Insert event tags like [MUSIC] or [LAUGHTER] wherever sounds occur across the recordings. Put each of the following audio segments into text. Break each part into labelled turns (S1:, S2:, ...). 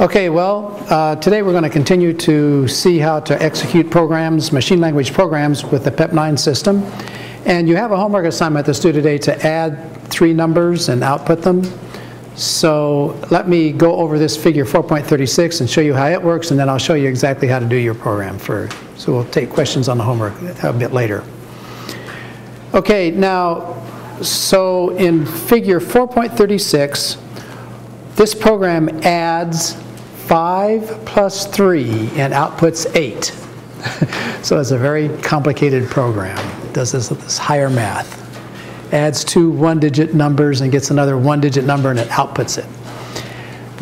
S1: Okay, well, uh, today we're going to continue to see how to execute programs, machine language programs with the PEP9 system. And you have a homework assignment that's due today to add three numbers and output them. So let me go over this figure 4.36 and show you how it works, and then I'll show you exactly how to do your program for, so we'll take questions on the homework a bit later. Okay, now, so in figure 4.36, this program adds 5 plus 3 and outputs 8. [LAUGHS] so it's a very complicated program. Does this, this higher math. Adds two one-digit numbers and gets another one-digit number and it outputs it.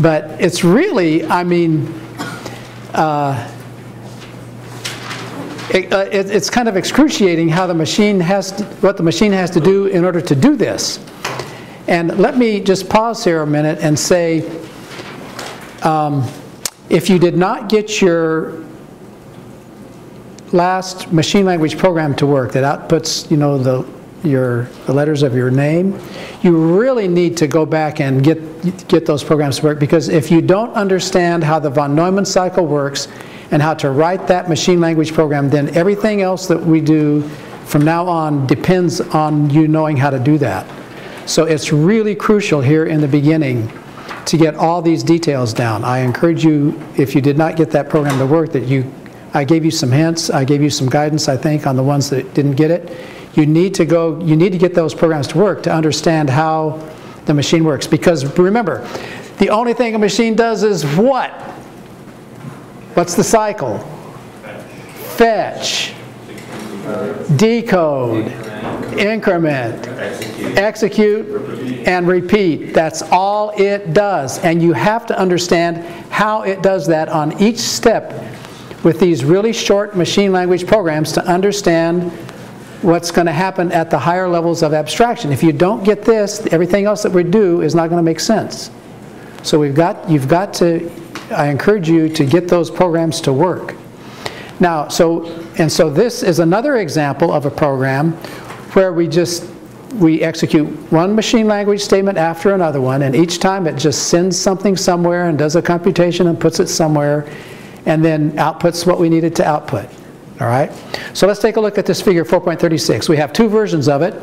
S1: But it's really, I mean, uh, it, uh, it, it's kind of excruciating how the machine has to, what the machine has to do in order to do this. And let me just pause here a minute and say, um, if you did not get your last machine language program to work that outputs, you know, the, your, the letters of your name, you really need to go back and get, get those programs to work because if you don't understand how the von Neumann cycle works and how to write that machine language program, then everything else that we do from now on depends on you knowing how to do that. So it's really crucial here in the beginning to get all these details down. I encourage you, if you did not get that program to work, that you, I gave you some hints, I gave you some guidance, I think, on the ones that didn't get it. You need to go, you need to get those programs to work to understand how the machine works. Because remember, the only thing a machine does is what? What's the cycle? Fetch, decode, increment, execute, and repeat. That's all it does. And you have to understand how it does that on each step with these really short machine language programs to understand what's going to happen at the higher levels of abstraction. If you don't get this, everything else that we do is not going to make sense. So we've got, you've got to, I encourage you to get those programs to work. Now, so, and so this is another example of a program where we just we execute one machine language statement after another one, and each time it just sends something somewhere and does a computation and puts it somewhere, and then outputs what we needed to output. All right? So let's take a look at this figure 4.36. We have two versions of it.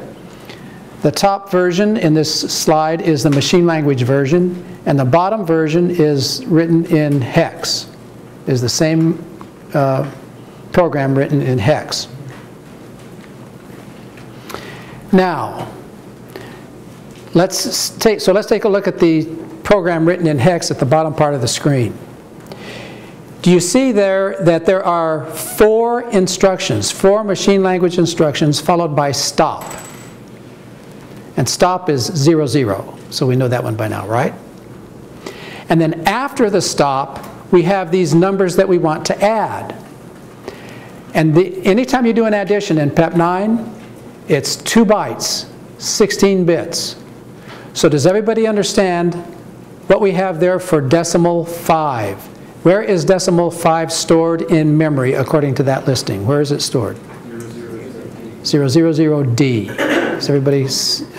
S1: The top version in this slide is the machine language version, and the bottom version is written in hex, is the same uh, program written in hex. Now, let's take, so let's take a look at the program written in hex at the bottom part of the screen. Do you see there that there are four instructions, four machine language instructions followed by stop? And stop is zero, zero. So we know that one by now, right? And then after the stop, we have these numbers that we want to add. And the, anytime you do an addition in PEP9, it's two bytes, 16 bits. So does everybody understand what we have there for decimal 5? Where is decimal 5 stored in memory according to that listing? Where is it stored? 000D. Does everybody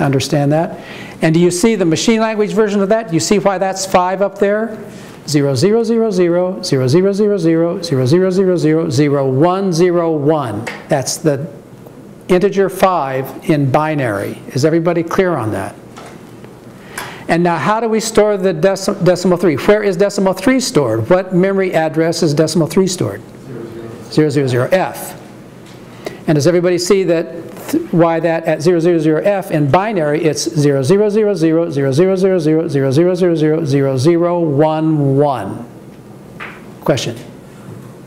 S1: understand that? And do you see the machine language version of that? Do you see why that's 5 up there? 0, 0, 0, 0, 0, 0, 0, 0, 0, 0, 0, 0, 0, 1, 0, 1. That's the integer 5 in binary. Is everybody clear on that? And now how do we store the deci decimal 3? Where is decimal 3 stored? What memory address is decimal 3 stored? 000F. And does everybody see that why that at 000F in binary it's 0000, 0000, 0000, Question?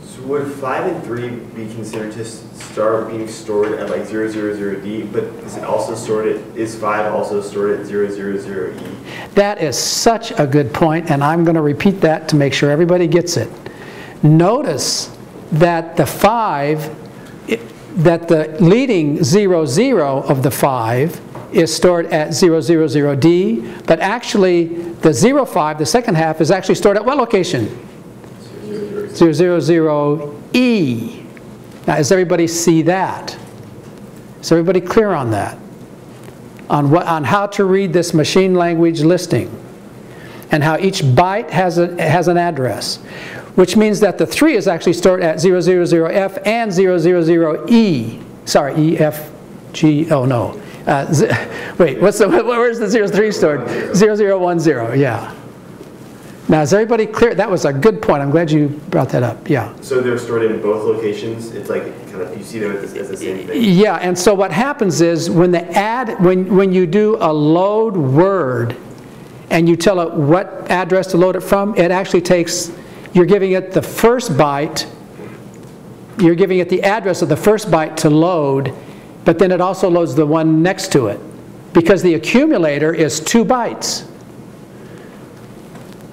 S2: So would 5 and 3 be considered to start being stored at like 000D, but is it also stored at, is 5 also stored at 000E?
S1: That is such a good point, and I'm going to repeat that to make sure everybody gets it. Notice that the 5, that the leading 00, 0 of the 5 is stored at 000D, but actually the 05, the second half, is actually stored at what location? 000E. Now, does everybody see that? Is everybody clear on that? On, what, on how to read this machine language listing? and how each byte has, a, has an address, which means that the 3 is actually stored at 000F and 000E. Sorry, E, F, G, oh no. Uh, [LAUGHS] wait, what's the, [LAUGHS] where's the 03 stored? 0010, yeah. Now, is everybody clear? That was a good point. I'm glad you brought that up, yeah.
S2: So they're stored in both locations? It's like, kind of, you see them as, as the same thing?
S1: Yeah, and so what happens is when the add, when, when you do a load word and you tell it what address to load it from, it actually takes, you're giving it the first byte, you're giving it the address of the first byte to load, but then it also loads the one next to it because the accumulator is two bytes.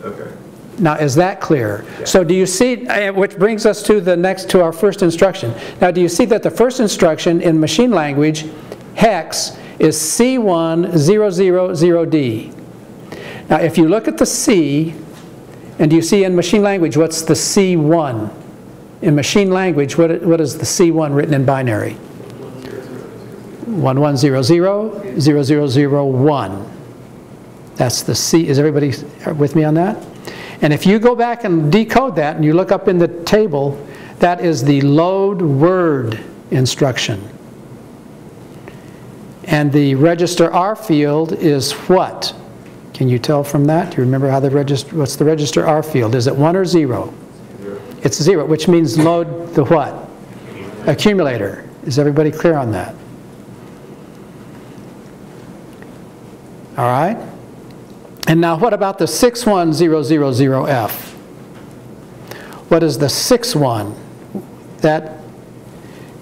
S2: Okay.
S1: Now, is that clear? So do you see, uh, which brings us to the next, to our first instruction. Now, do you see that the first instruction in machine language, hex, is C1000D? Now, if you look at the C, and do you see in machine language, what's the C1? In machine language, what, what is the C1 written in binary? 1100, 0001. That's the C, is everybody with me on that? And if you go back and decode that and you look up in the table, that is the load word instruction. And the register R field is what? Can you tell from that? Do you remember how the register, what's the register R field? Is it one or zero? It's zero, which means load the what? Accumulator. Is everybody clear on that? All right? And now what about the 61000F? What is the 61? That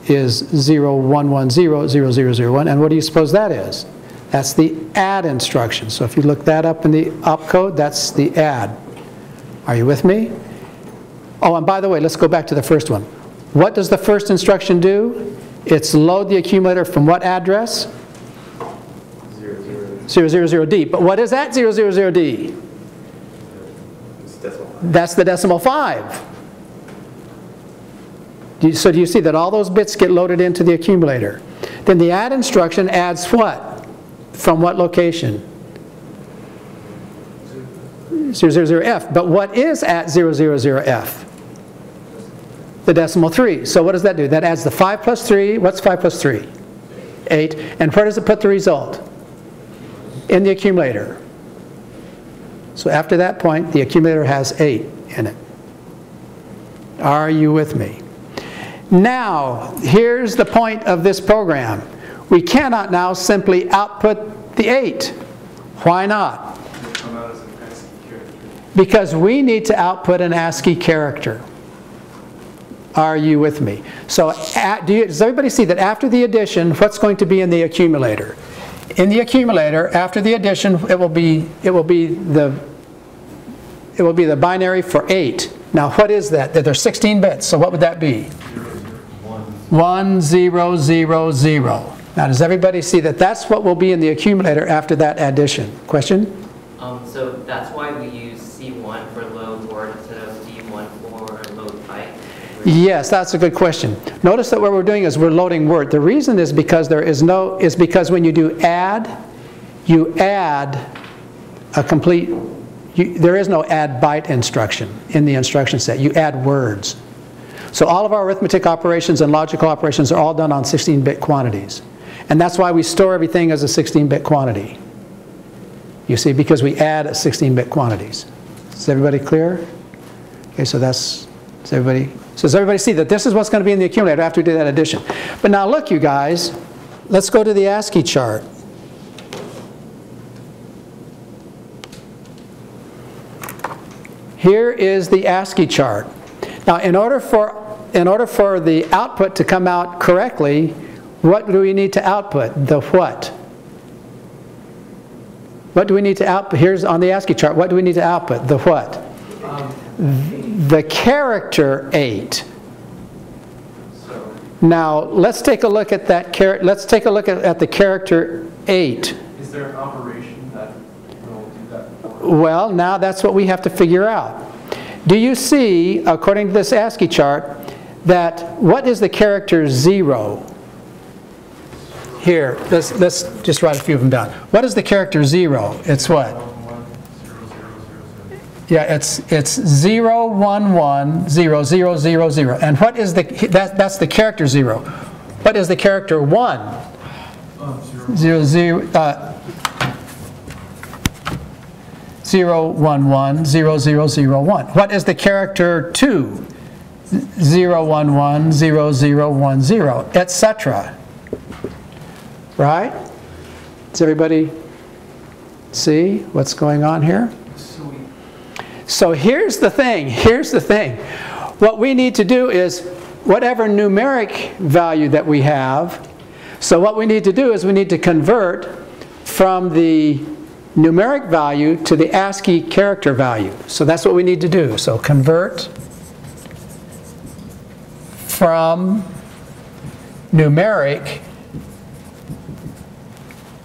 S1: is 01100001. And what do you suppose that is? That's the add instruction. So if you look that up in the opcode, that's the add. Are you with me? Oh, and by the way, let's go back to the first one. What does the first instruction do? It's load the accumulator from what address?
S2: Zero, zero,
S1: 000D. But what is that 000D?
S2: it's decimal.
S1: That's the decimal 5. Do you- So do you see that all those bits get loaded into the accumulator? Then the add instruction adds what? From what location? 000F. But what is at 000F? The decimal 3. So what does that do? That adds the 5 plus 3. What's 5 plus 3? 8. And where does it put the result? In the accumulator. So after that point, the accumulator has 8 in it. Are you with me? Now, here's the point of this program. We cannot now simply output the 8. Why not? Because we need to output an ASCII character. Are you with me? So at- do you, does everybody see that after the addition, what's going to be in the accumulator? In the accumulator, after the addition, it will be, it will be the, it will be the binary for 8. Now what is that? That There's 16 bits, so what would that be? 1000. Now does everybody see that that's what will be in the accumulator after that addition? Question?
S3: Um, so that's why we use C1 for load word instead of D1 for load byte.
S1: Yes, that's a good question. Notice that what we're doing is we're loading word. The reason is because there is no, is because when you do add, you add a complete, you, there is no add byte instruction in the instruction set. You add words. So all of our arithmetic operations and logical operations are all done on 16-bit quantities. And that's why we store everything as a 16-bit quantity. You see, because we add 16-bit quantities. Is everybody clear? Okay, so that's, does everybody, so does everybody see that this is what's going to be in the accumulator after we do that addition? But now look, you guys, let's go to the ASCII chart. Here is the ASCII chart. Now, in order for in order for the output to come out correctly, what do we need to output? The what? What do we need to output? Here's on the ASCII chart. What do we need to output? The what? Um, The character 8. Now, let's take a look at that char- let's take a look at, at the character 8.
S4: is there an operation that will do that?
S1: Well, now that's what we have to figure out. Do you see, according to this ASCII chart, that what is the character 0? Here, let's, let's just write a few of them down. What is the character 0? It's what?
S4: One, one, zero, zero, zero,
S1: Yeah, it's, it's 0, 1, 1, 0, 0, 0, 0. And what is the, that, that's the character 0. What is the character 1?
S4: Uh, zero.
S1: 0, 0, uh, 0, 1, 1, 0, 0, 0, 1. What is the character 2? 0, 1, 1, 0, 0, 1, 0, etc. Right? Does everybody see what's going on here?
S4: So
S1: here's the thing, here's the thing. What we need to do is, whatever numeric value that we have, so what we need to do is we need to convert from the numeric value to the ASCII character value. So that's what we need to do. So convert from numeric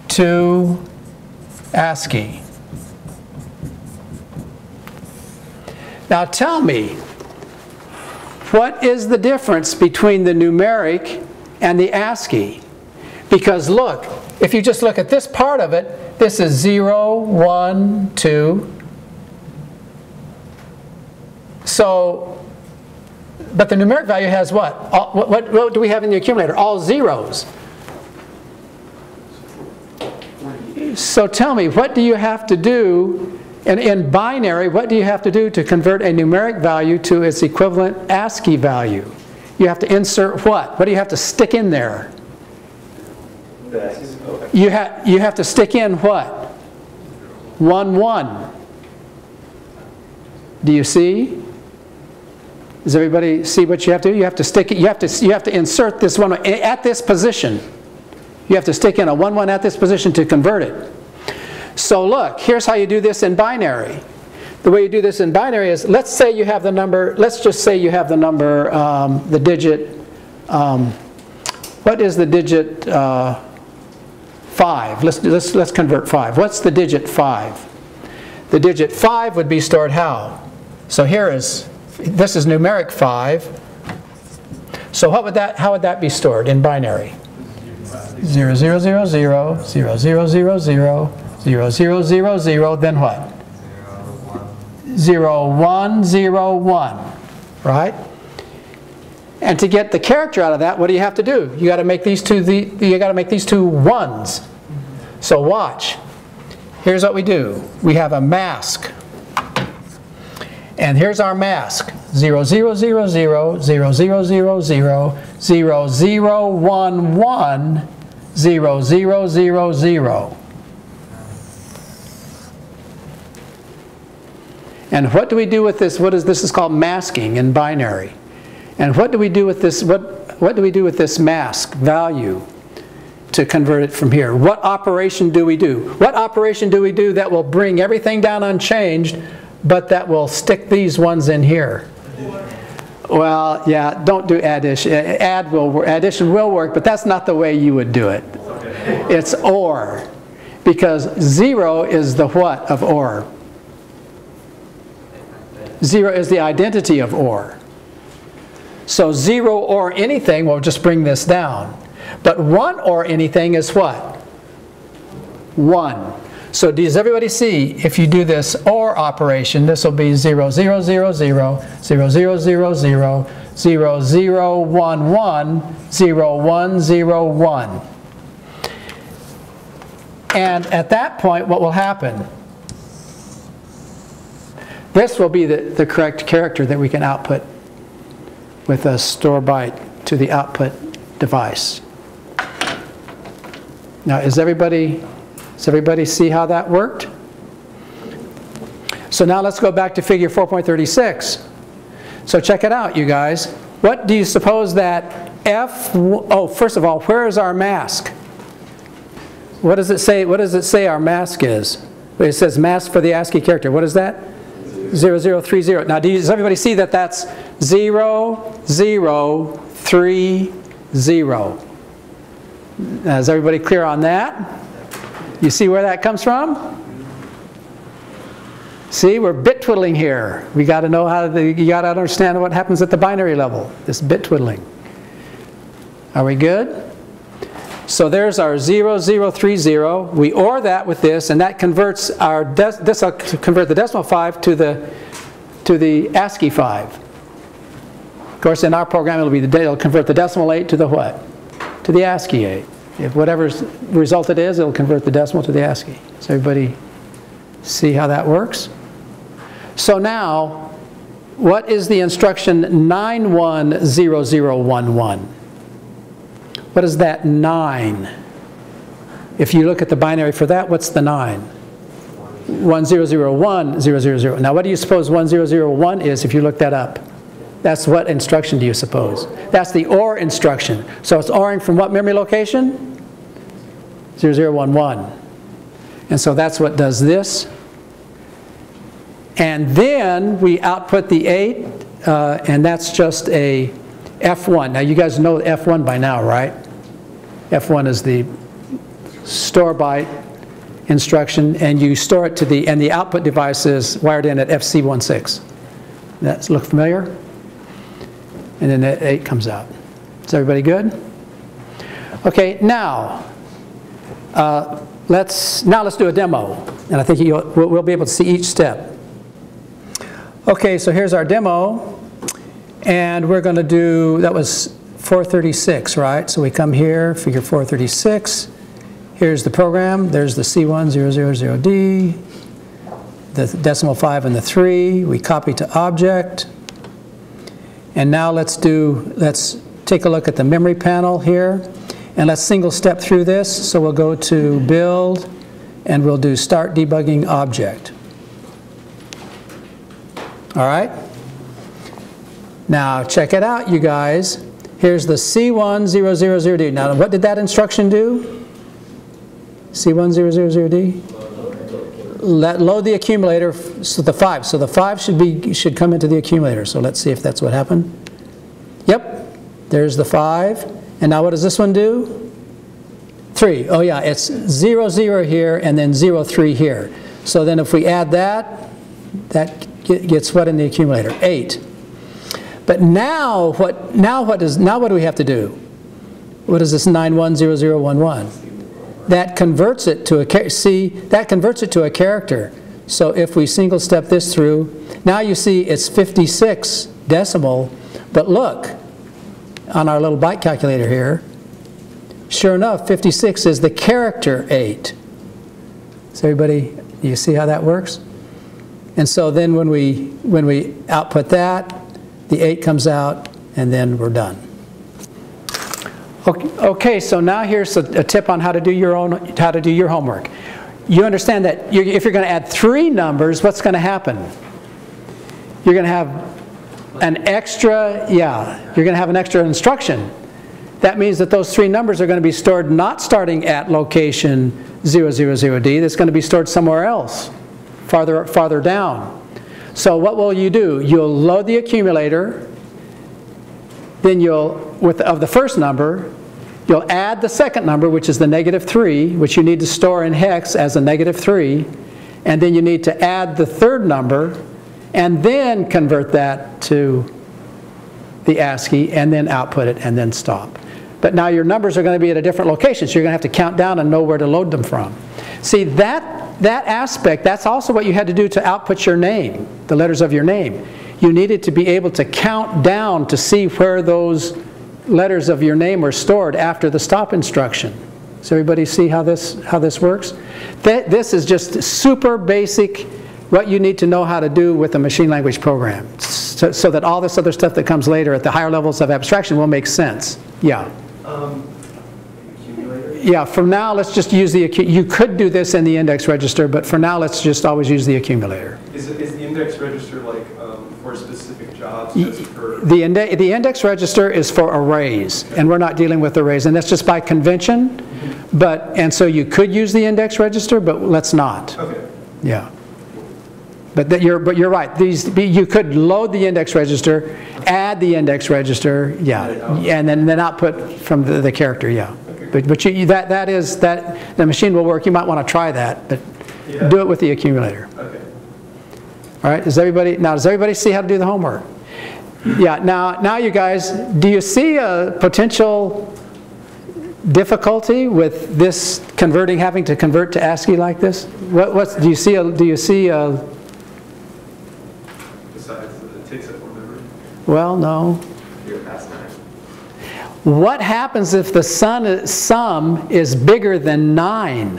S1: to ASCII. Now tell me, what is the difference between the numeric and the ASCII? Because look, if you just look at this part of it, this is 0, 1, 2. So, but the numeric value has what? All, what, what? What do we have in the accumulator? All zeros. So tell me, what do you have to do in, in binary, what do you have to do to convert a numeric value to its equivalent ASCII value? You have to insert what? What do you have to stick in there? You, ha you have to stick in what? 1, 1. Do you see? Does everybody see what you have to do? You have to stick it, you have to, you have to insert this one at this position. You have to stick in a 1, 1 at this position to convert it. So look, here's how you do this in binary. The way you do this in binary is, let's say you have the number, let's just say you have the number, um, the digit, um, what is the digit uh, 5? Let's, let's, let's convert 5. What's the digit 5? The digit 5 would be stored how? So here is, this is numeric 5. So what would that, how would that be stored in binary? 0, 0, 0, 0, 0, 0, 0, 0, 0, 0, 0, 0, then what? 0, 1, 0, 1, right? And to get the character out of that, what do you have to do? You got to make these two the you got to make these two ones. So watch. Here's what we do. We have a mask. And here's our mask. 0, 0, 0, 0, 0, 0, 0, 0, 0, 0, 1, 1, 0, 0, 0, 0. And what do we do with this? What is this is called masking in binary. And what do we do with this? What what do we do with this mask value to convert it from here? What operation do we do? What operation do we do that will bring everything down unchanged, but that will stick these ones in here? Well, yeah, don't do addition. Add will addition will work, but that's not the way you would do it. It's or, because zero is the what of or. Zero is the identity of or. So zero or anything will just bring this down. But one or anything is what? One. So does everybody see, if you do this OR operation, this will be 0, 0, 0, 0, 0, 0, 0, 0, 0, 0, 1, 1, 0, 1, 0, 1. And at that point, what will happen? This will be the, the correct character that we can output with a store byte to the output device. Now, is everybody, does everybody see how that worked? So now let's go back to figure 4.36. So check it out, you guys. What do you suppose that F, oh, first of all, where is our mask? What does it say, what does it say our mask is? It says mask for the ASCII character. What is that? 0030. Now, does everybody see that that's 0, 0, 3, 0? Is everybody clear on that? You see where that comes from? See, we're bit twiddling here. We got to know how to, you got to understand what happens at the binary level, this bit twiddling. Are we good? So there's our 0030. We OR that with this, and that converts our, this will convert the decimal 5 to the, to the ASCII 5. Of course, in our program, it'll be the, it'll convert the decimal 8 to the what? To the ASCII 8. If whatever result it is, it'll convert the decimal to the ASCII. Does everybody see how that works? So now, what is the instruction 910011? What is that 9? If you look at the binary for that, what's the 9? 1001, 000. Now, what do you suppose 1001 is if you look that up? That's what instruction do you suppose? That's the OR instruction. So it's ORing from what memory location? 0011. And so that's what does this. And then we output the 8, uh, and that's just a F1. Now, you guys know F1 by now, right? F1 is the store byte instruction, and you store it to the, and the output device is wired in at FC16. That look familiar? And then that 8 comes out. Is everybody good? Okay, now, uh, let's, now let's do a demo. And I think we'll be able to see each step. Okay, so here's our demo. And we're going to do, that was 436, right? So we come here, figure 436. Here's the program. There's the C1000D, the decimal 5 and the 3. We copy to object. And now let's do, let's take a look at the memory panel here. And let's single step through this. So we'll go to build and we'll do start debugging object. All right? Now check it out, you guys. Here's the C1000D. Now what did that instruction do? C1000D? Let load the accumulator, so the 5. So the 5 should be should come into the accumulator. So let's see if that's what happened. Yep. There's the 5. And now what does this one do? 3. Oh yeah, it's 0, 0 here and then 0, 3 here. So then if we add that, that gets what in the accumulator? 8. But now what now what does now what do we have to do? What is this 910011? That converts it to a see that converts it to a character. So if we single step this through, now you see it's 56 decimal, but look on our little byte calculator here, sure enough 56 is the character 8. So everybody, you see how that works? And so then when we, when we output that, the 8 comes out, and then we're done. Okay, so now here's a, tip on how to do your own, how to do your homework. You understand that if you're going to add three numbers, what's going to happen? You're going to have an extra, yeah, you're going to have an extra instruction. That means that those three numbers are going to be stored not starting at location 000D, that's going to be stored somewhere else, farther, farther down. So what will you do? You'll load the accumulator, then you'll, with, of the first number, you'll add the second number, which is the negative 3, which you need to store in hex as a negative 3, and then you need to add the third number, and then convert that to the ASCII, and then output it, and then stop. But now your numbers are going to be at a different location, so you're going to have to count down and know where to load them from. See, that, that aspect, that's also what you had to do to output your name, the letters of your name. You needed to be able to count down to see where those letters of your name were stored after the stop instruction. Does everybody see how this, how this works? Th this is just super basic, what you need to know how to do with a machine language program, so, so that all this other stuff that comes later at the higher levels of abstraction will make sense. Yeah.
S4: Um?
S1: Yeah, for now, let's just use the, you could do this in the index register, but for now, let's just always use the accumulator.
S4: Is, it- is the index register like um, for specific jobs
S1: Y-
S4: as per?
S1: The, inde- the index register is for arrays, and we're not dealing with arrays, and that's just by convention, but, and so you could use the index register, but let's not,
S4: Okay,
S1: yeah. But that you're, but you're right, these, be you could load the index register, add the index register, yeah, and then, then output from the, the character, yeah. But, but you, that, that is, that, the machine will work, you might want to try that, but
S4: Yeah.
S1: do it with the accumulator.
S4: okay.
S1: All right, does everybody, now does everybody see how to do the homework? Yeah, now, now you guys, do you see a potential difficulty with this converting, having to convert to ASCII like this? What, what's, do you see a, do you see a,
S4: Besides, it takes up more memory.
S1: well, no. What happens if the sun, sum is bigger than 9?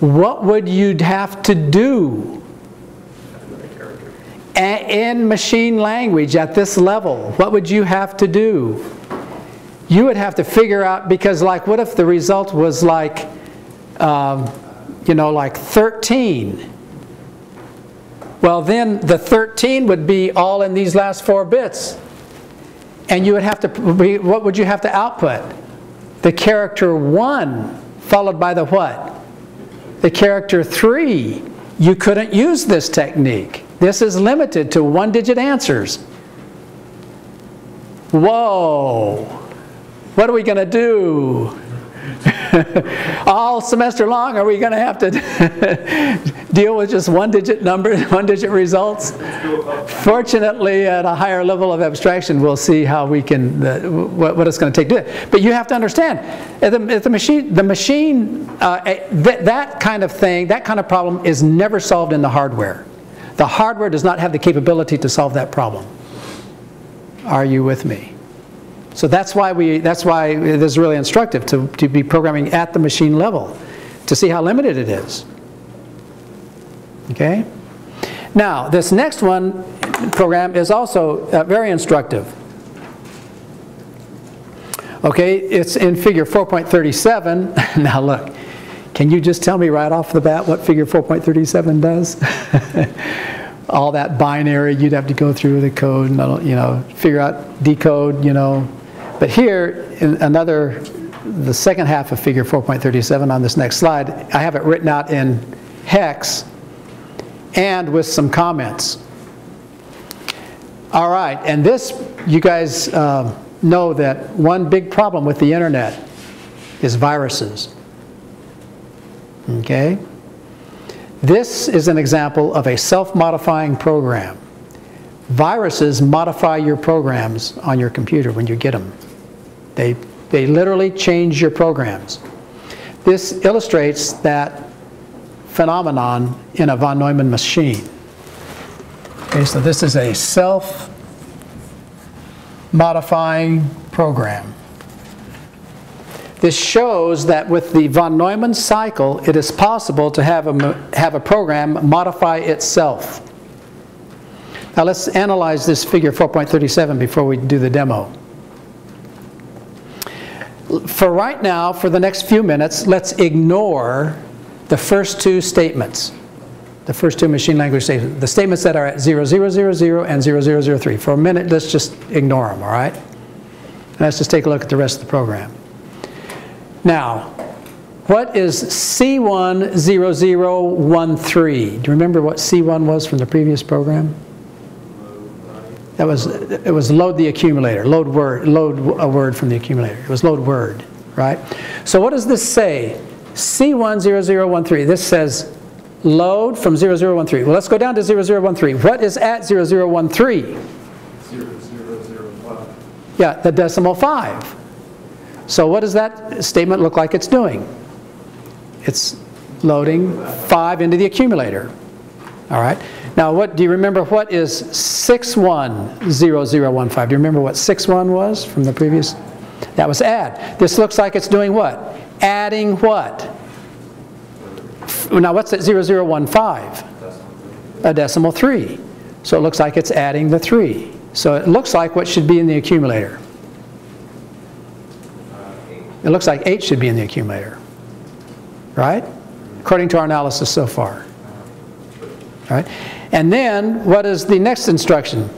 S1: What would you have to do in machine language at this level? What would you have to do? You would have to figure out, because like, what if the result was like, um, you know, like 13? Well, then the 13 would be all in these last four bits. And you would have to, be- what would you have to output? The character 1 followed by the what? The character 3. You couldn't use this technique. This is limited to one-digit answers. Whoa! What are we going to do? [LAUGHS] All semester long, are we going to have to [LAUGHS] deal with just one-digit numbers, [LAUGHS] one-digit results? Fortunately, at a higher level of abstraction, we'll see how we can, uh, what, what it's going to take to do it. But you have to understand, the, the machine, the machine, uh, eh, that, that kind of thing, that kind of problem is never solved in the hardware. The hardware does not have the capability to solve that problem. Are you with me? So that's why we, that's why it is really instructive to, to be programming at the machine level, to see how limited it is. Okay? Now, this next one program is also uh, very instructive. Okay, it's in figure 4.37. [LAUGHS] now look, can you just tell me right off the bat what figure 4.37 does? [LAUGHS] All that binary, you'd have to go through the code and, you know, figure out, decode, you know. But here, in another, the second half of figure 4.37 on this next slide, I have it written out in hex and with some comments. All right, and this, you guys um, know that one big problem with the internet is viruses. Okay? This is an example of a self-modifying program. Viruses modify your programs on your computer when you get them. They, they literally change your programs. This illustrates that phenomenon in a von Neumann machine. Okay, so this is a self-modifying program. This shows that with the von Neumann cycle, it is possible to have a, have a program modify itself. Now let's analyze this figure 4.37 before we do the demo. For right now, for the next few minutes, let's ignore the first two statements. The first two machine language statements. The statements that are at 0000 and 0003. For a minute, let's just ignore them, all right? And let's just take a look at the rest of the program. Now, what is C10013? Do you remember what C1 was from the previous program? That was, it was load the accumulator, load word, load a word from the accumulator. It was load word, right? So what does this say? C10013, this says load from 0013. Well, let's go down to 0013. What is at 0013?
S4: Zero, zero, zero, one.
S1: Yeah, the decimal 5. So what does that statement look like it's doing? It's loading 5 into the accumulator. All right. Now, what do you remember what is 610015? Do you remember what 61 was from the previous? That was add. This looks like it's doing what? Adding what? Now, what's that 0015? A decimal 3. So it looks like it's adding the 3. So it looks like what should be in the accumulator. It looks like 8 should be in the accumulator. Right? According to our analysis so far. Right? And then, what is the next instruction?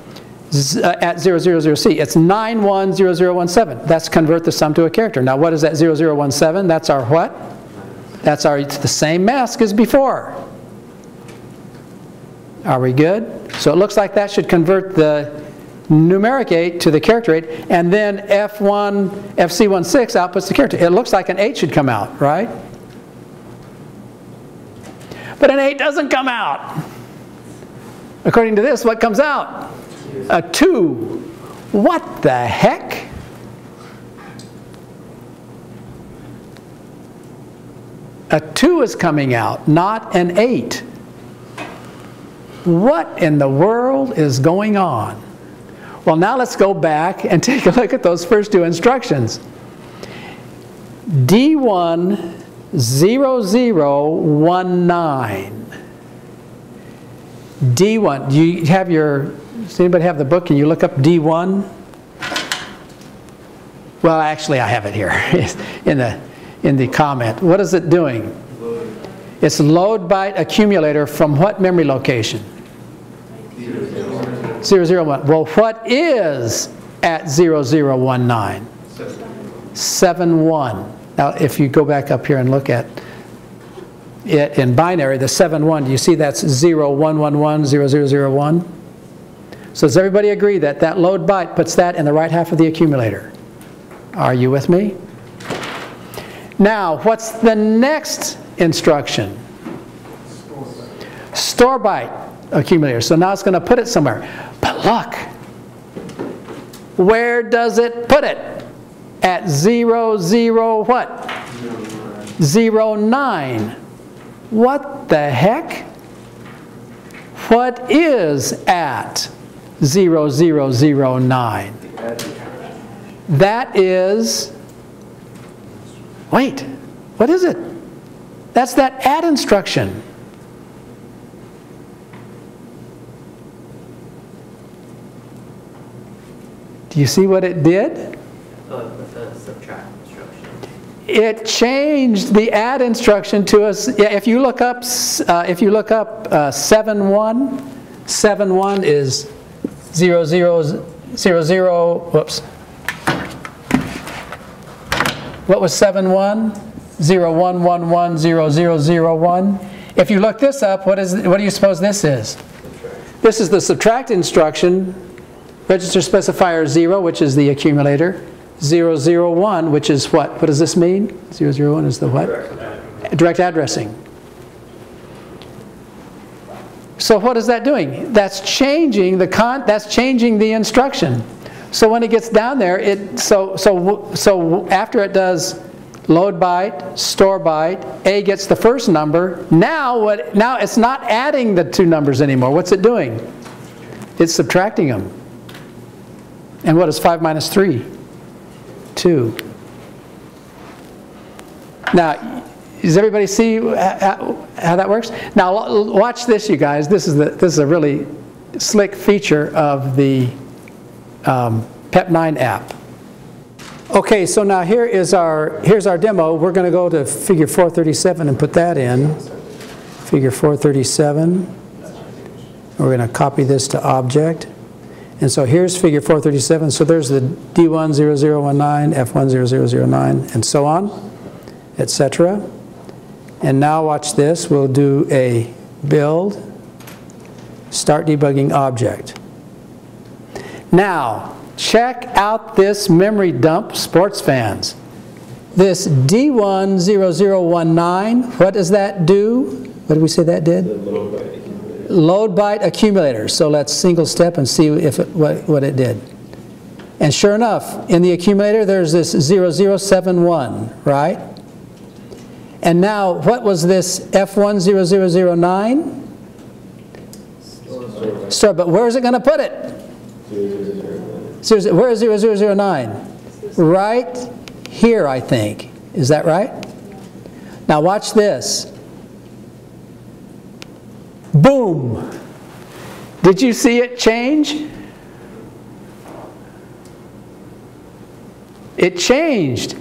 S1: Uh, At 000C, it's 910017. That's convert the sum to a character. Now, what is that 0017? That's our what? That's our, it's the same mask as before. Are we good? So it looks like that should convert the numeric 8 to the character 8, and then F1, FC16 outputs the character. It looks like an 8 should come out, right? But an 8 doesn't come out. According to this, what comes out? A two. What the heck? A two is coming out, not an eight. What in the world is going on? Well, now let's go back and [LAUGHS] take a look at those first two instructions. D1 0019. D1, do you have your does anybody have the book? Can you look up D1? Well, actually, I have it here [LAUGHS] in the, in the comment. What is it doing? It's load byte accumulator from what memory location? 001. Well, what is at 0019? 71. Now, if you go back up here and look at it in binary, the 71, do you see that's 0111, 0001? So does everybody agree that that load byte puts that in the right half of the accumulator? Are you with me? Now, what's the next instruction? Store byte accumulator. So now it's going to put it somewhere. But look, where does it put it? At zero, zero, what? Zero, nine. What the heck? What is at zero, zero, zero, nine? That is, wait, what is it? That's that add instruction. Do you see what it did? It changed the add instruction to us. Yeah, if you look up, uh, if you look up uh, 7 1, 7 1 is 0 0 0 0, whoops. What was 7 1? 0 1 1 1 0 0 0 1. If you look this up, what, is, what do you suppose this is? This is the subtract instruction Register specifier 0, which is the accumulator. 001, which is what? What does this mean? 001 is the what? Direct addressing. So what is that doing? That's changing the con that's changing the instruction. So when it gets down there, it so so so after it does load byte, store byte, A gets the first number. Now what now it's not adding the two numbers anymore. What's it doing? It's subtracting them. And what is 5 minus 3? 2. Now, does everybody see how, how that works? Now, watch this, you guys. This is, the, this is a really slick feature of the um, PEP9 app. Okay, so now here is our, here's our demo. We're going to go to figure 437 and put that in. Figure 437. We're going to copy this to object. And so here's figure 437. So there's the D10019, F10009, and so on, etc. And now watch this. We'll do a build, start debugging object. Now, check out this memory dump, sports fans. This D10019, what does that do? What did we say that did? load byte accumulator. So let's single step and see if it, what, what it did. And sure enough, in the accumulator there's this 0071, right? And now, what was this F10009? Store, but where is it going to put it? Where is 0009? Right here, I think. Is that right? Now watch this. Boom! Did you see it change? It changed.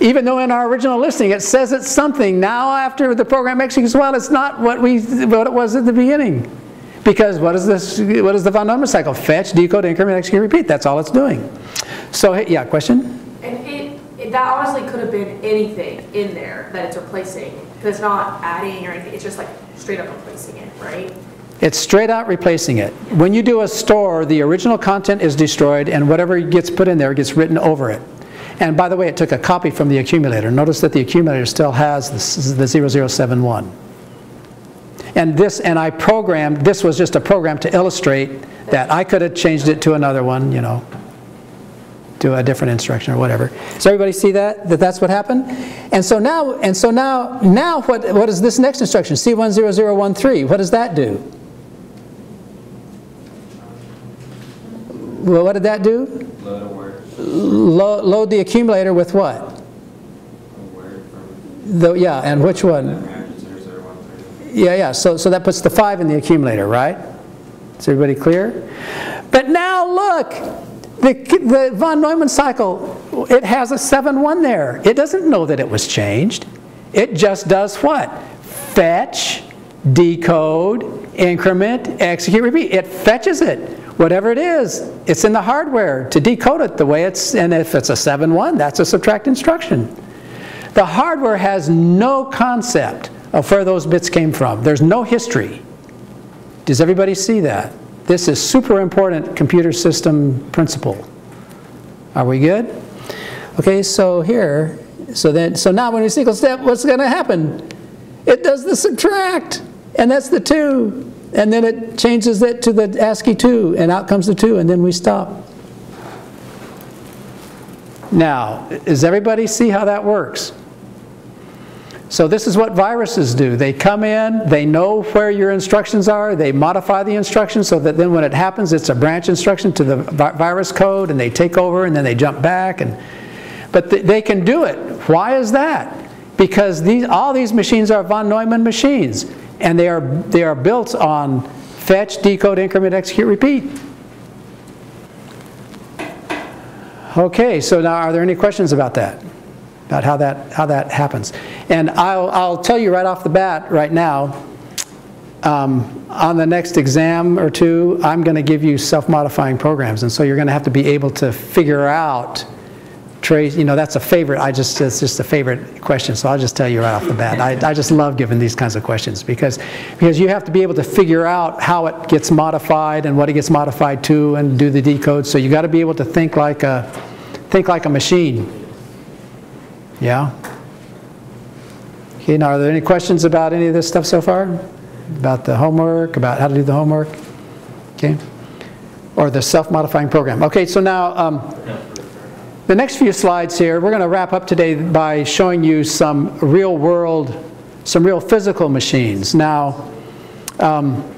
S1: Even though in our original listing it says it's something, now after the program executes, well, it's not what, we, what it was at the beginning. Because what is this? What is the von Neumann cycle? Fetch, decode, increment, execute, repeat. That's all it's doing. So yeah, question?
S5: And it, it, that honestly could have been anything in there that it's replacing. Because it's not adding or anything. It's just like straight up replacing it, right?
S1: It's straight out replacing it. When you do a store, the original content is destroyed and whatever gets put in there gets written over it. And by the way, it took a copy from the accumulator. Notice that the accumulator still has the 0071. And this, and I programmed, this was just a program to illustrate that I could have changed it to another one, you know. to a different instruction or whatever. Does everybody see that, that that's what happened? And so now, and so now, now what, what is this next instruction, C10013, what does that do? Well, what did that do?
S4: Load a word,
S1: Lo- Load the accumulator with what?
S4: a word from
S1: The, yeah, and which one?
S4: range zero zero one three.
S1: Yeah, yeah, so, so that puts the 5 in the accumulator, right? Is everybody clear? But now look, the, the von Neumann cycle, it has a 7-1 there. It doesn't know that it was changed. It just does what? Fetch, decode, increment, execute, repeat. It fetches it. Whatever it is, it's in the hardware to decode it the way it's, and if it's a 7-1, that's a subtract instruction. The hardware has no concept of where those bits came from. There's no history. Does everybody see that? This is super important computer system principle. Are we good? Okay, so here, so then, so now when we single step, what's going to happen? It does the subtract, and that's the 2. And then it changes it to the ASCII 2, and out comes the 2, and then we stop. Now, does everybody see how that works? So this is what viruses do. They come in, they know where your instructions are, they modify the instructions so that then when it happens, it's a branch instruction to the vi- virus code, and they take over, and then they jump back. And, but th- they can do it. Why is that? Because these, all these machines are von Neumann machines, and they are, they are built on fetch, decode, increment, execute, repeat. Okay, so now are there any questions about that? About how that, how that happens? And I'll, I'll tell you right off the bat, right now, um, on the next exam or two, I'm going to give you self-modifying programs. And so you're going to have to be able to figure out, trace, you know, that's a favorite, I just, it's just a favorite question, so I'll just tell you right off the bat. I, I just love giving these kinds of questions because, because you have to be able to figure out how it gets modified and what it gets modified to and do the decode. So you got to be able to think like a, think like a machine. Yeah? Okay, now are there any questions about any of this stuff so far? About the homework, about how to do the homework? Okay? Or the self-modifying program. Okay, so now, um, the next few slides here, we're going to wrap up today by showing you some real world, some real physical machines. Now, um,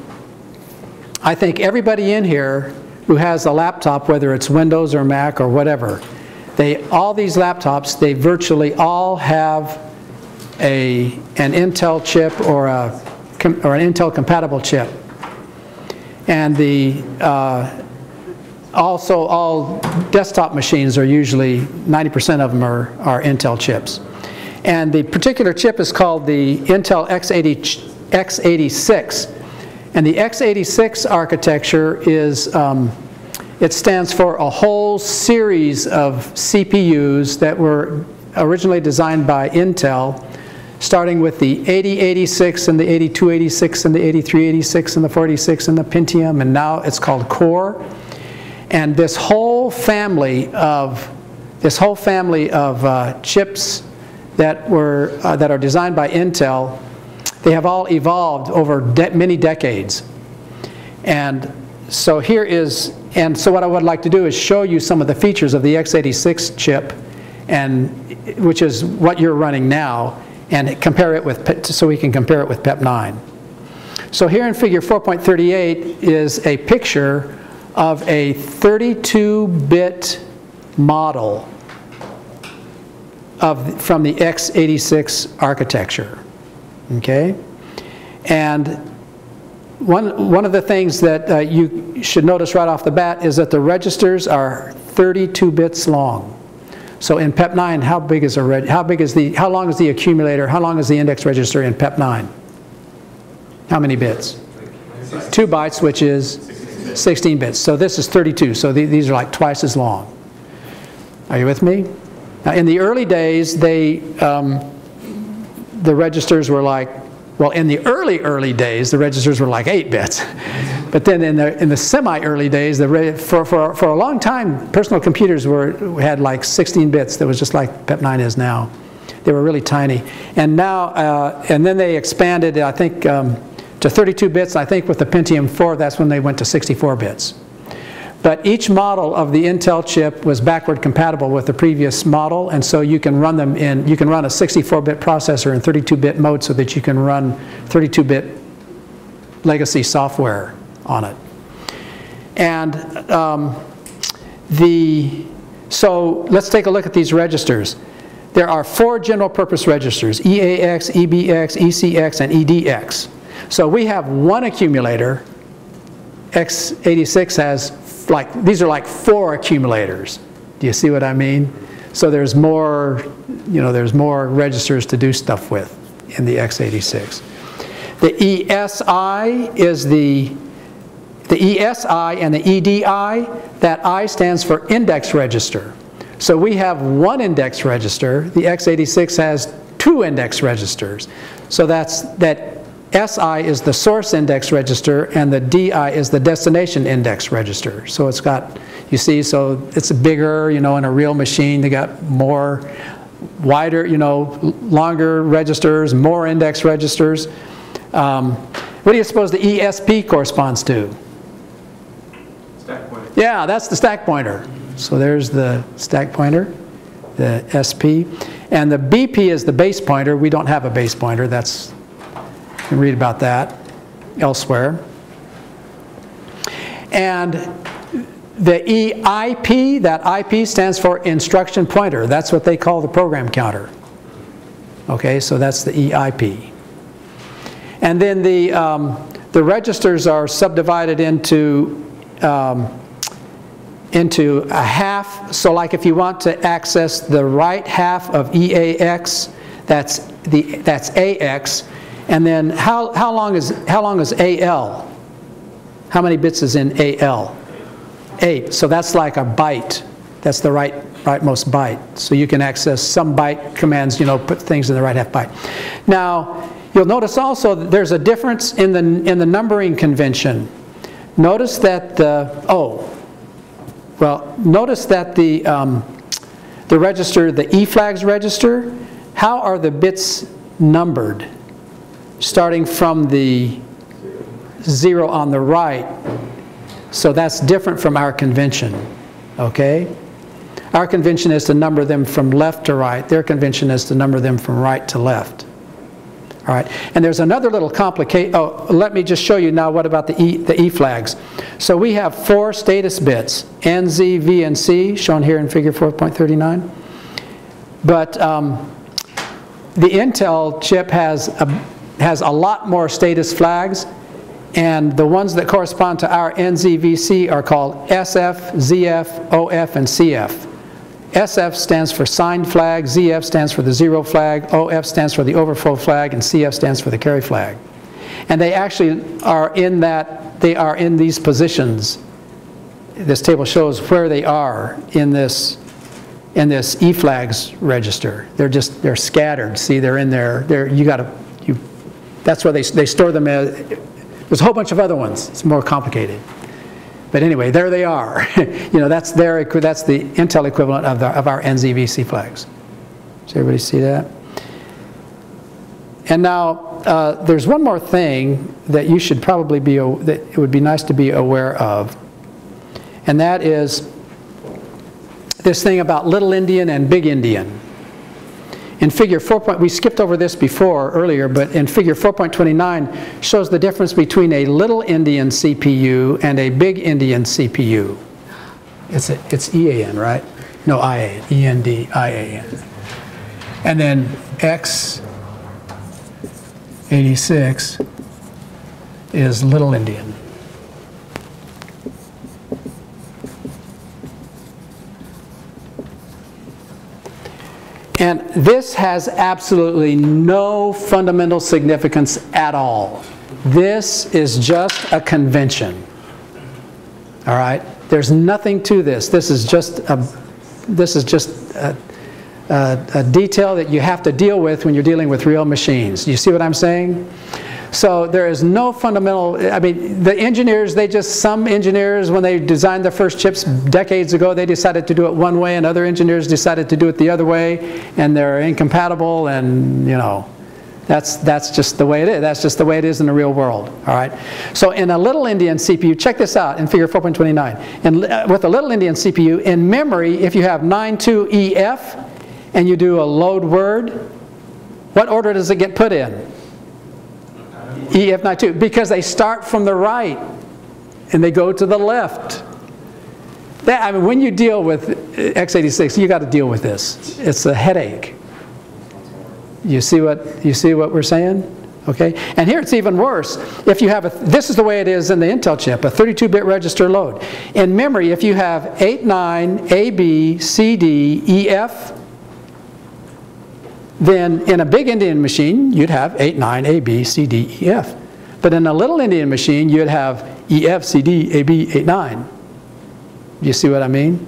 S1: I think everybody in here who has a laptop, whether it's Windows or Mac or whatever, they, all these laptops, they virtually all have a, an Intel chip or, a, or an Intel compatible chip. And the, uh, also all desktop machines are usually, 90% of them are, are Intel chips. And the particular chip is called the Intel X80, X86. And the X86 architecture is, um, it stands for a whole series of CPUs that were originally designed by Intel, starting with the 8086 and the 8286 and the 8386 and the 46 and the Pentium, and now it's called Core. And this whole family of this whole family of uh, chips that were uh, that are designed by Intel, they have all evolved over de many decades. And so here is, and so what I would like to do is show you some of the features of the x86 chip, and which is what you're running now, and compare it with, so we can compare it with PEP9. So here in figure 4.38 is a picture of a 32-bit model of, from the x86 architecture. Okay? And one, one of the things that uh, you should notice right off the bat is that the registers are 32 bits long. So in PEP9, how big is a how big is the how long is the accumulator? How long is the index register in PEP9? How many bits? Two bytes, which is 16 bits. So this is 32. So the, these are like twice as long. Are you with me? Now, in the early days, they um, the registers were like, well, in the early, early days, the registers were like 8 bits. [LAUGHS] But then in the, in the semi-early days, the, for, for, for a long time, personal computers were, had like 16 bits. That was just like PEP9 is now. They were really tiny. And now, uh, and then they expanded, I think, um, to 32 bits. I think with the Pentium 4, that's when they went to 64 bits. But each model of the Intel chip was backward compatible with the previous model, and so you can run them in, you can run a 64-bit processor in 32-bit mode so that you can run 32-bit legacy software on it. And um, the, so let's take a look at these registers. There are four general purpose registers, EAX, EBX, ECX, and EDX. So we have one accumulator, x86 has like, these are like four accumulators. Do you see what I mean? So there's more, you know, there's more registers to do stuff with in the x86. The ESI is the, the ESI and the EDI, that I stands for index register. So we have one index register, the x86 has two index registers. So that's, that SI is the source index register and the DI is the destination index register. So it's got, you see, so it's bigger, you know, in a real machine, they got more, wider, you know, longer registers, more index registers. Um, what do you suppose the ESP corresponds to?
S4: Stack pointer.
S1: Yeah, that's the stack pointer. So there's the stack pointer, the SP. And the BP is the base pointer. We don't have a base pointer. That's, you read about that elsewhere. And the EIP, that IP stands for instruction pointer. That's what they call the program counter. Okay, so that's the EIP. And then the, um, the registers are subdivided into um, into a half. So like if you want to access the right half of EAX, that's, the, that's AX. And then how, how, long is, how long is AL? How many bits is in AL? Eight. So that's like a byte. That's the right, rightmost byte. So you can access some byte commands, you know, put things in the right half byte. Now, you'll notice also that there's a difference in the, in the numbering convention. Notice that the, oh, well, notice that the, um, the register, the E-flags register, how are the bits numbered? Starting from the zero on the right. So that's different from our convention, okay? Our convention is to number them from left to right. Their convention is to number them from right to left. All right, and there's another little complicate. Oh, let me just show you now what about the E, the E flags. So we have four status bits, N, Z, V, and C, shown here in figure 4.39. But um, the Intel chip has a, has a lot more status flags, and the ones that correspond to our NZVC are called SF, ZF, OF, and CF. SF stands for signed flag, ZF stands for the zero flag, OF stands for the overflow flag, and CF stands for the carry flag. And they actually are in that, they are in these positions. This table shows where they are in this, in this E flags register. They're just, they're scattered. See, they're in there, they're, you gotta, you, that's where they, they store them as, there's a whole bunch of other ones. It's more complicated. But anyway, there they are. [LAUGHS] you know, that's their, that's the Intel equivalent of, the, of our NZVC flags. Does everybody see that? And now, uh, there's one more thing that you should probably be, that it would be nice to be aware of. And that is this thing about Little Endian and Big Endian. In figure 4. Point, we skipped over this before earlier, but in figure 4.29 shows the difference between a little Endian CPU and a big Endian CPU. It's, a, it's EAN, right? No, IAN, END, IAN. And then X86 is little Endian. And this has absolutely no fundamental significance at all. This is just a convention. All right? There's nothing to this. This is just a, this is just a, a, a detail that you have to deal with when you're dealing with real machines. You see what I'm saying? So there is no fundamental, I mean, the engineers, they just, some engineers, when they designed the first chips decades ago, they decided to do it one way, and other engineers decided to do it the other way, and they're incompatible, and, you know, That's, that's just the way it is. That's just the way it is in the real world, all right? So in a little Endian CPU, check this out in figure 4.29. And uh, with a little Endian CPU, in memory, if you have 92EF and you do a load word, what order does it get put in? EF92, because they start from the right and they go to the left. That, I mean, when you deal with x86, you got to deal with this. It's a headache. You see what you see what we're saying? Okay? And here it's even worse. If you have a this is the way it is in the Intel chip, a 32-bit register load. In memory, if you have 89 AB, CD, EF, then in a big Endian machine, you'd have 89 AB, CD, EF. But in a little Endian machine, you'd have EF, CD, AB, 89. You see what I mean?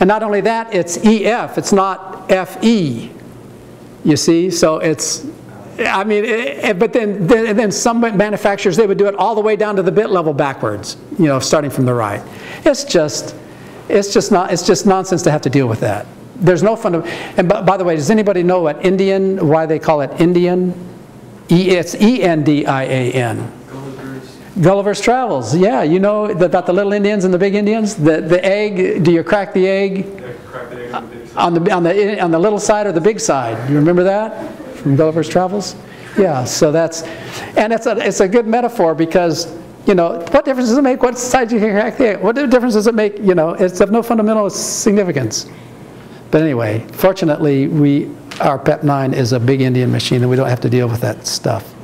S1: And not only that, it's EF, it's not FE. You see, so it's, I mean, it, it- but then, then, then some manufacturers, they would do it all the way down to the bit level backwards, you know, starting from the right. It's just, it's just not, it's just nonsense to have to deal with that. There's no funda, and by, by the way, does anybody know what Endian, why they call it Endian? E, it's E-N-D-I-A-N. Gulliver's Travels, yeah, you know about the little Endians and the big Endians? The, the egg, do you crack the egg
S4: Crack the egg on the big side.
S1: on the, on the, on the little side or the big side? You remember that from Gulliver's Travels? Yeah, so that's, and it's a, it's a good metaphor because, you know, what difference does it make what side you crack the egg? What difference does it make, you know, it's of no fundamental significance. But anyway, fortunately, we, our PEP-9 is a big Endian machine and we don't have to deal with that stuff.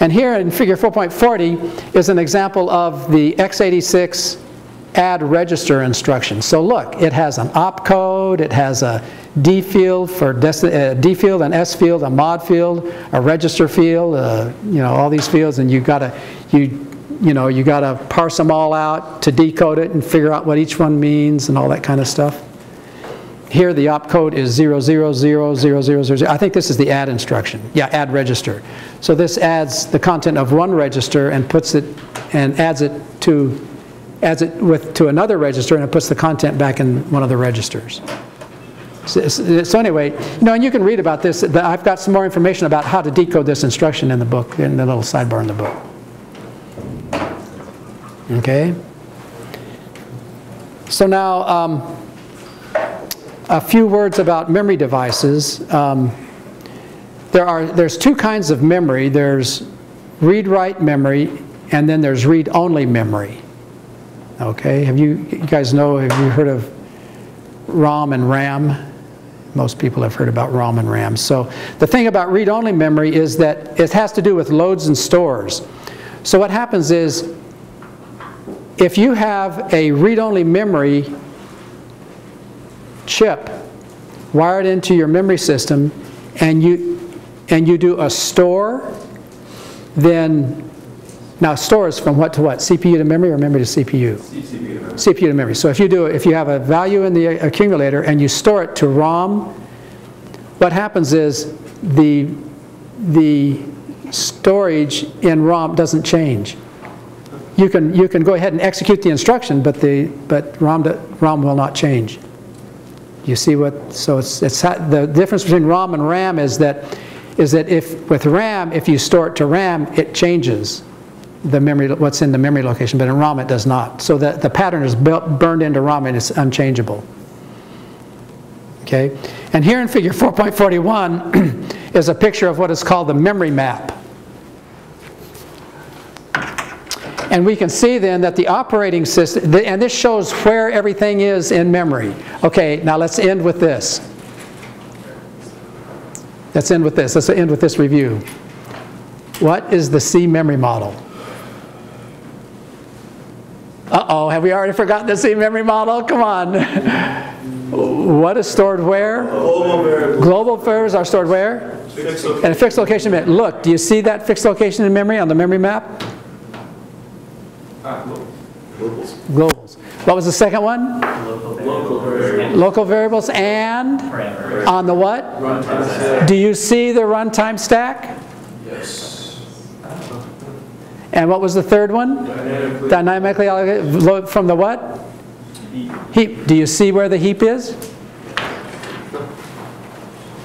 S1: And here in figure 4.40 is an example of the x86 add register instruction. So look, it has an opcode, it has a D field for desti- uh, D field, an S field, a mod field, a register field, uh, you know, all these fields, and you got to you you know you got to parse them all out to decode it and figure out what each one means and all that kind of stuff. Here the opcode is 0000000. I think this is the add instruction. Yeah, add register. So this adds the content of one register and puts it and adds it to adds it with to another register and it puts the content back in one of the registers. So, so anyway, you know, and you can read about this. I've got some more information about how to decode this instruction in the book, in the little sidebar in the book. Okay. So now, um, a few words about memory devices. Um, there are, there's two kinds of memory. There's read-write memory, and then there's read-only memory. Okay, have you, you guys know, have you heard of ROM and RAM? Most people have heard about ROM and RAM. So the thing about read-only memory is that it has to do with loads and stores. So what happens is, if you have a read-only memory chip wired into your memory system and you and you do a store then now store is from what to what? CPU to memory or memory to CPU CPU to memory. So if you do if you have a value in the accumulator and you store it to ROM what happens is the the storage in ROM doesn't change. You can you can go ahead and execute the instruction but the but ROM do- ROM will not change you see what, so it's, it's, the difference between ROM and RAM is that, is that if, with RAM, if you store it to RAM, it changes the memory, what's in the memory location, but in ROM it does not. So the, the pattern is built, burned into ROM and it's unchangeable. Okay? And here in figure 4.41 [CLEARS THROAT] is a picture of what is called the memory map. And we can see then that the operating system, and this shows where everything is in memory. Okay, now let's end with this. Let's end with this. Let's end with this review. What is the C memory model? Uh-oh, have we already forgotten the C memory model? Come on. [LAUGHS] What is stored where?
S2: Global variable.
S1: Global variables are stored where?
S2: Fixed
S1: In a fixed location. Look, do you see that fixed location in memory on the memory map?
S2: Globals.
S1: Globals. What was the second one?
S2: Local variable.
S1: Local variables and? On the what? Do you see the runtime stack?
S4: Yes.
S1: And what was the third one?
S4: Dynamically.
S1: Dynamically allocated, from the what? Heap. Do you see where the heap is?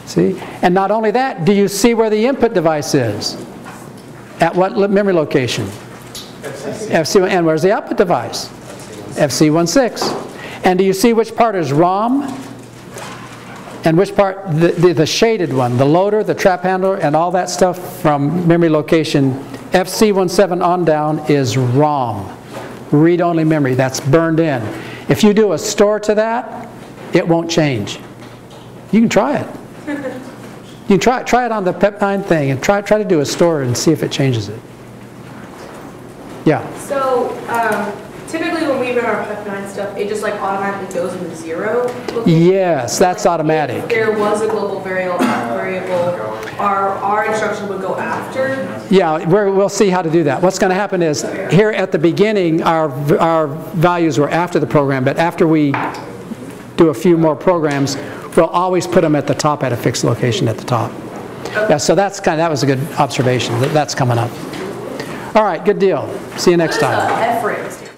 S1: See See? And not only that, do you see where the input device is? At what memory location? FC, and where's the output device? FC16. And do you see which part is ROM? And which part, the, the- the shaded one, the loader, the trap handler, and all that stuff from memory location FC17 on down is ROM, read-only memory, that's burned in. If you do a store to that, it won't change. You can try it. [LAUGHS] You can try, try it on the PEP9 thing, and try, try to do a store and see if it changes it. Yeah,
S5: So um, typically when we run our Pep 9 stuff, it just like automatically goes into zero. location.
S1: yes, that's
S5: Like,
S1: automatic.
S5: If there was a global variable, variable, our, our instruction would go after.
S1: Yeah, we're, we'll see how to do that. What's going to happen is, here at the beginning, our, our values were after the program, but after we do a few more programs, we'll always put them at the top at a fixed location at the top. Yeah, so that's kind of, that was a good observation, that that's coming up. All right, good deal. See you next time.